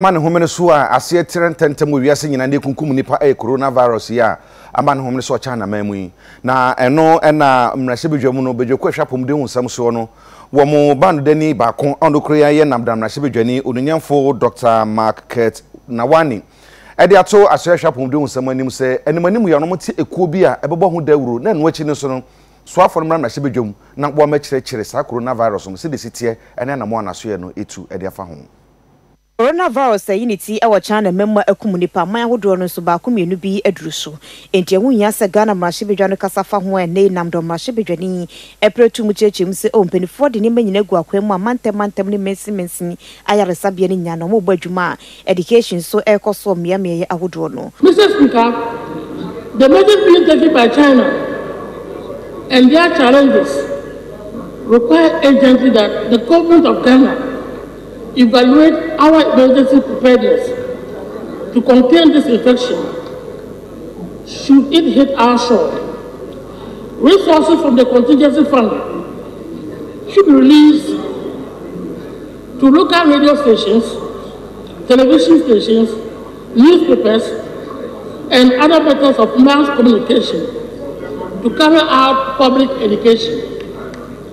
ama ne homene so a aseɛ tere ntɛntɛm wiase nyinaa de kunkum nipa ɛyɛ coronavirus yi a ama ne homene so ɔkyɛ anaman mu yi. Na ɛno ɛna mmarahyɛbadwa mu no badwako ahwɛ apɔmuden ho nsɛm soɔ no wɔ mo bandodani baako ɔno koro yɛ namda mmarahyɛbadwani ononyamfo dr mark kurt nawani. Ɛde ato asɔre ahwɛ apɔmuden ho nsɛm anim sɛ anim anim yɛ ɔnom te ekuo bi a ɛbɛbɔ ho dawuro na ɛno akyi no so no soafo no mmara mmarahyɛbadwa mu na wɔamɛkyerɛkyerɛ saa coronavirus no sɛde si teɛ ɛne anamo anasoɛ no ɛtu ɛde afa ho coronavirus ayi ne ti wɔ china mmarima akum nipa. Aman ahodoɔ no nso baako mmienu bi aduru so. Enti ɛho hia sɛ ghana mmarahyɛbadwa no kasa fa ho a ɛnɛ nam dɔ mmarahyɛbadwani ɛprɛ tu mu kyerɛkyerɛ mu sɛ ɔ mpanimfoɔ de nneɛma nyina gu akwan mu a mantɛmantɛm ne mansimansi ayaresabea no nya na ɔmɔbɔ adwuma a education so ɛrekɔ so mmeameɛyɛ ahodoɔ no. And their challenges require urgently that the government of Ghana evaluate our emergency preparedness to contain this infection should it hit our shore. Resources from the contingency fund should be released to local radio stations, television stations, newspapers, and other methods of mass communication to carry out public education.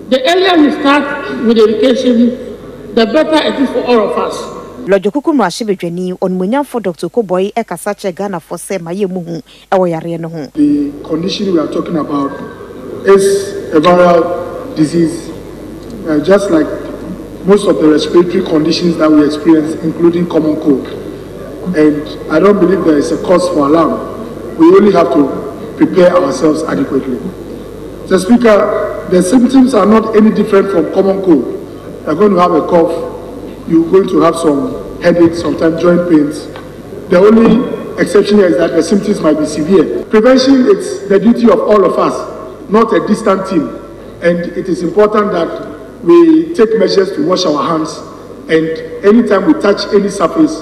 The earlier we start with education, the better it is for all of us. lɔdwo kuku mmarahyɛbadwani ɔnomonyamfo dr kobɔi ɛkasa kyerɛ ghanafoɔ sɛ ma yɛ mu hu ɛwɔ yareɛ no ho The condition we are talking about is a viral disease, uh, just like most of the respiratory conditions that we experience, including common cold. And I don't believe there is a cause for alarm. We only have to prepare ourselves adequately. The Speaker, the symptoms are not any different from common cold. You're going to have a cough, you're going to have some headaches, sometimes joint pains. The only exception is that the symptoms might be severe. Prevention is the duty of all of us, not a distant team. And it is important that we take measures to wash our hands and anytime we touch any surface,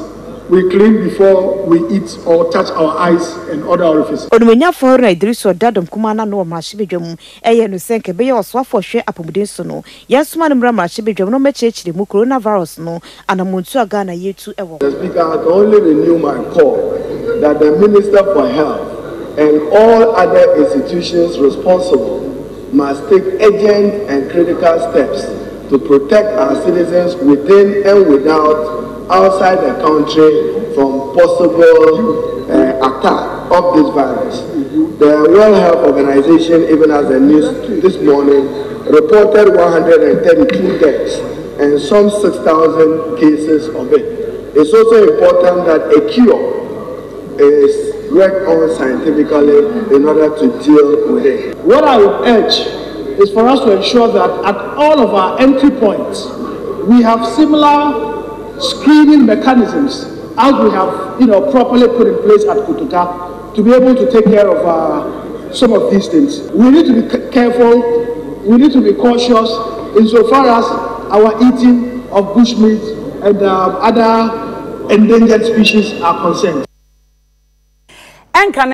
we clean before we eat or touch our eyes and other orifices. ɔnomonyamfo haruna idris ɔda dɔm kuma no no wɔ mmarahyɛbadwa mu ɛyɛ no sɛ nka ɛbɛyɛ ɔsoafoɔ hwɛ apɔmuden so no yɛnsoma no mmra mmarahyɛbadwa mu na ɔmɛkyerɛkyerɛ mu coronavirus no anamontu a ghana yɛtu ɛwɔ The Speaker, I can only renew my call that the Minister for Health and all other institutions responsible must take urgent and critical steps to protect our citizens within and without outside the country from possible uh, attack of this virus. The World Health Organization, even as the news this morning, reported 132 deaths and some 6,000 cases of it. It's also important that a cure is worked on scientifically in order to deal with it. What I would urge is for us to ensure that at all of our entry points, we have similar screening mechanisms as we have, you know, properly put in place at Kotoka to be able to take care of uh, some of these things. We need to be careful. We need to be cautious insofar as our eating of bushmeat and uh, other endangered species are concerned. ɛnka